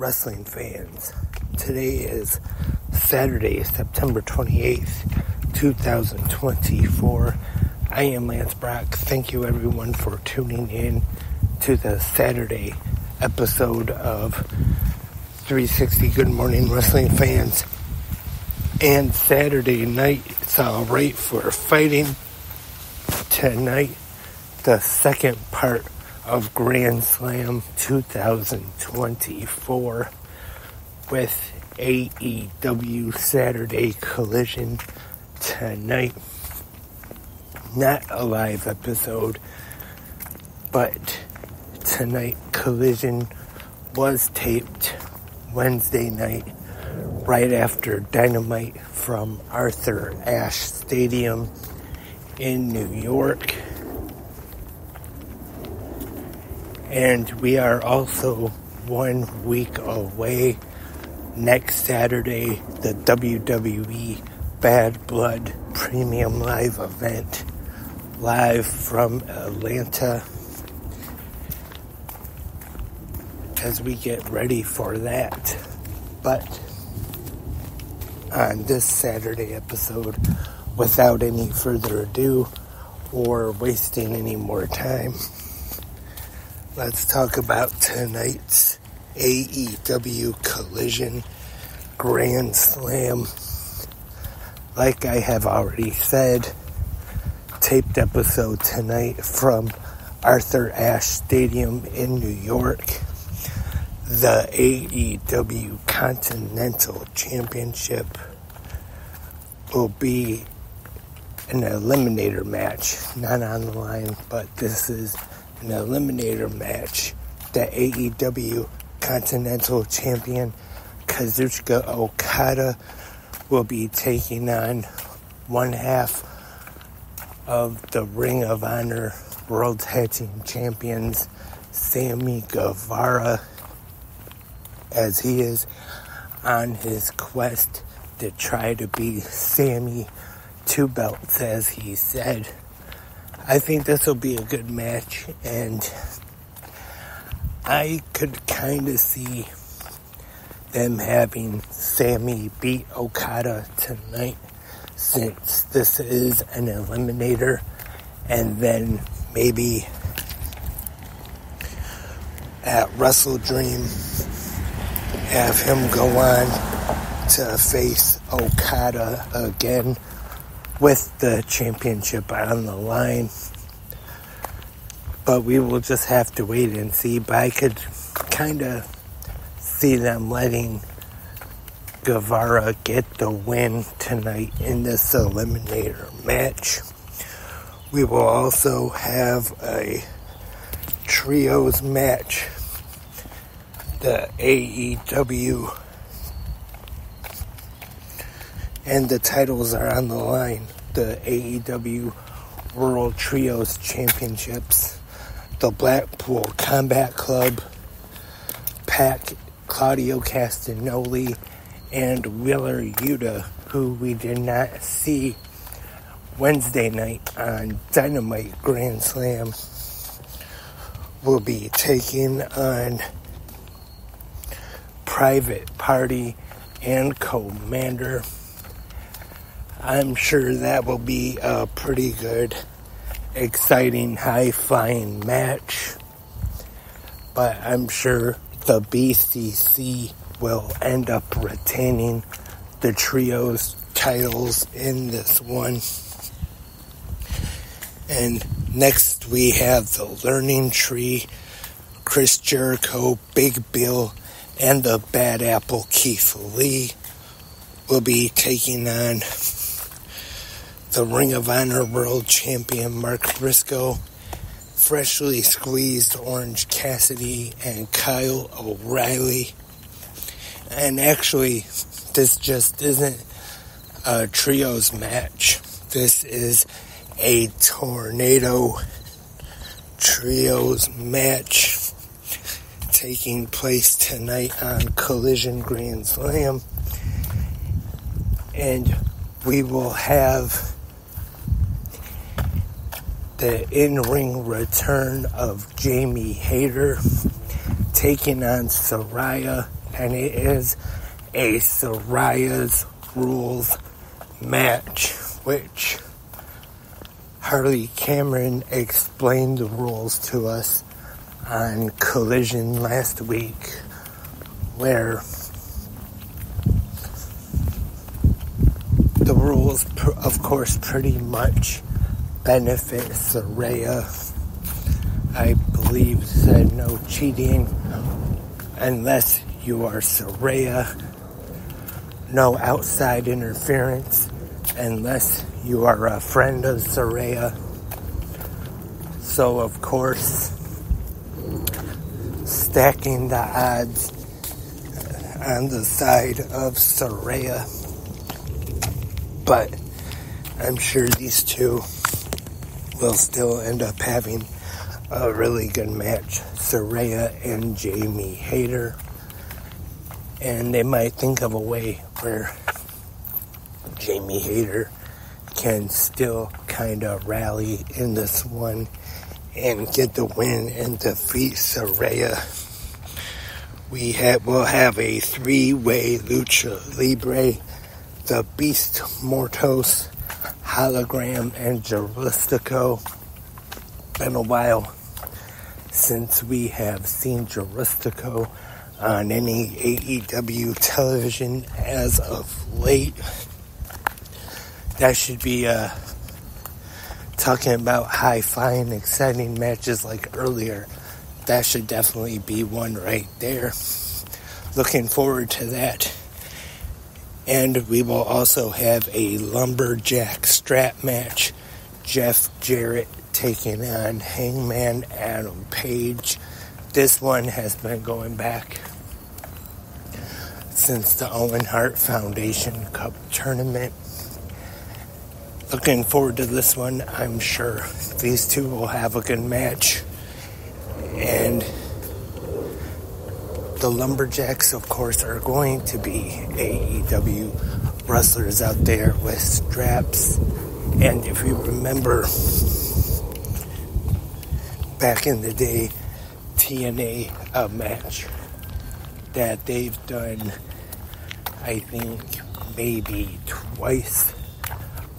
wrestling fans. Today is Saturday, September 28th, 2024. I am Lance Brock. Thank you everyone for tuning in to the Saturday episode of 360 Good Morning Wrestling fans. And Saturday night, it's alright for fighting. Tonight, the second part of Grand Slam 2024 with AEW Saturday Collision tonight. Not a live episode, but tonight Collision was taped Wednesday night right after Dynamite from Arthur Ashe Stadium in New York. And we are also one week away. Next Saturday, the WWE Bad Blood Premium Live event, live from Atlanta. As we get ready for that. But on this Saturday episode, without any further ado or wasting any more time, let's talk about tonight's AEW Collision Grand Slam. Like I have already said, taped episode tonight from Arthur Ashe Stadium in New York. The AEW Continental Championship will be an eliminator match, not on the line, but this is an eliminator match. The AEW Continental Champion Kazuchika Okada will be taking on one half of the Ring of Honor World Tag Team Champions, Sammy Guevara, as he is on his quest to try to be Sammy two belts, as he said. I think this will be a good match, and I could kind of see them having Sammy beat Okada tonight since this is an eliminator, and then maybe at WrestleDream have him go on to face Okada again with the championship on the line. But we will just have to wait and see. But I could kind of see them letting Guevara get the win tonight in this eliminator match. We will also have a trios match. The AEW and the titles are on the line. The AEW World Trios Championships, the Blackpool Combat Club, Pac Claudio Castagnoli, and Wheeler Yuta, who we did not see Wednesday night on Dynamite Grand Slam, will be taking on Private Party and Komander. I'm sure that will be a pretty good, exciting, high flying match. But I'm sure the BCC will end up retaining the trios titles in this one. And next we have the Learning Tree, Chris Jericho, Big Bill, and the Bad Apple Keith Lee will be taking on the Ring of Honor World Champion Mark Briscoe, freshly squeezed Orange Cassidy, and Kyle O'Reilly. And actually, this just isn't a trios match. This is a tornado trios match taking place tonight on Collision Grand Slam. And we will have the in ring return of Jamie Hayter taking on Saraya, and it is a Saraya's Rules match, which Harley Cameron explained the rules to us on Collision last week, where the rules, of course, pretty much benefit Saraya. I believe said no cheating unless you are Saraya, no outside interference unless you are a friend of Saraya. So, of course, stacking the odds on the side of Saraya. But I'm sure these two will still end up having a really good match. Saraya and Jamie Hayter. And they might think of a way where Jamie Hayter can still kind of rally in this one and get the win and defeat Saraya. We have, will have a three-way lucha libre, the Beast Mortos, Hologram, and Jeristico. Been a while since we have seen Jeristico on any AEW television as of late. That should be uh, talking about high flying, exciting matches like earlier. That should definitely be one right there. Looking forward to that. And we will also have a lumberjack strap match. Jeff Jarrett taking on Hangman Adam Page. This one has been going back since the Owen Hart Foundation Cup tournament. Looking forward to this one, I'm sure. These two will have a good match. And the Lumberjacks, of course, are going to be AEW wrestlers out there with straps. And if you remember back in the day, TNA a match that they've done, I think, maybe twice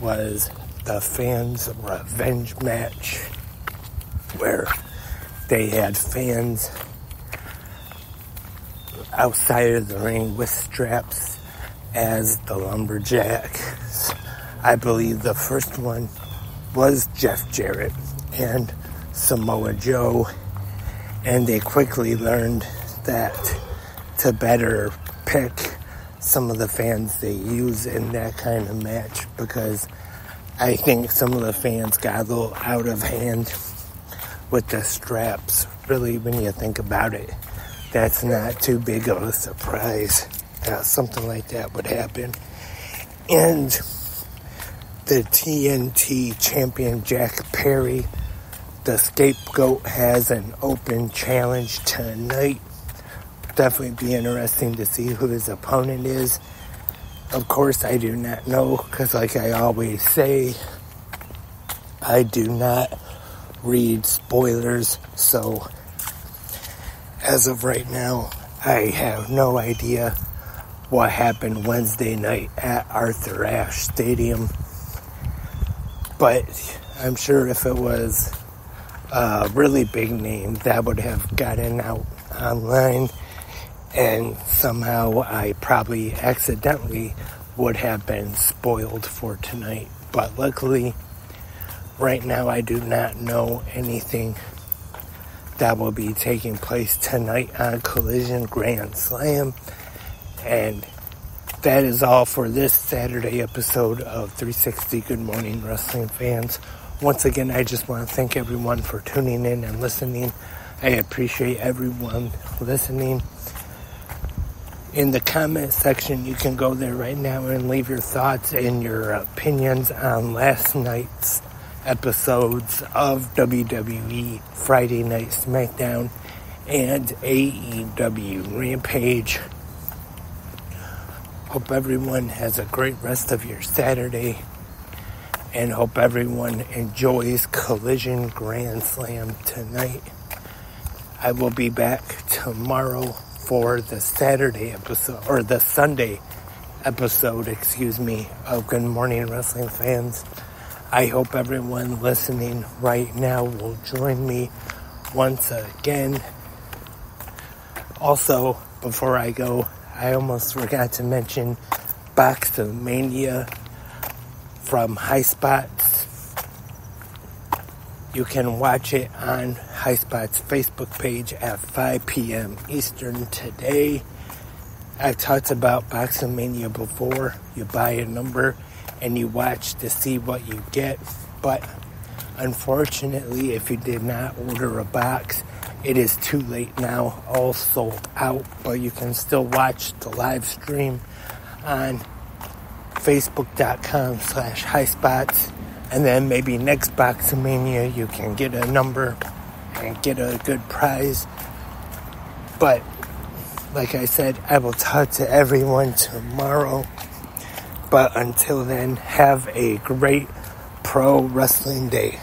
was the fans' revenge match where they had fans outside of the ring with straps as the lumberjacks. I believe the first one was Jeff Jarrett and Samoa Joe, and they quickly learned that to better pick some of the fans they use in that kind of match because I think some of the fans got a little out of hand with the straps. Really, when you think about it, that's not too big of a surprise. Uh, something like that would happen. And the TNT champion Jack Perry, the scapegoat, has an open challenge tonight definitely be interesting to see who his opponent is. Of course, I do not know because, like I always say, I do not read spoilers. So, as of right now, I have no idea what happened Wednesday night at Arthur Ashe Stadium. But I'm sure if it was a really big name, that would have gotten out online and somehow I probably accidentally would have been spoiled for tonight. But luckily, right now I do not know anything that will be taking place tonight on Collision Grand Slam. And that is all for this Saturday episode of 360 Good Morning Wrestling fans. Once again, I just want to thank everyone for tuning in and listening. I appreciate everyone listening in the comment section. You can go there right now and leave your thoughts and your opinions on last night's episodes of WWE Friday Night SmackDown and AEW Rampage. Hope everyone has a great rest of your Saturday and hope everyone enjoys Collision Grand Slam tonight. I will be back tomorrow for the Saturday episode or the Sunday episode, excuse me, of Good Morning Wrestling fans. I hope everyone listening right now will join me once again. Also, before I go, I almost forgot to mention Box of Mania from High Spots. You can watch it on High Spots Facebook page at 5 p.m. Eastern today. I've talked about Boxomania before. You buy a number and you watch to see what you get. But unfortunately, if you did not order a box, it is too late now. All sold out, but you can still watch the live stream on facebook.com slash highspots. And then maybe next Boxomania you can get a number and get a good prize. But like I said, I will talk to everyone tomorrow. But until then, have a great pro wrestling day.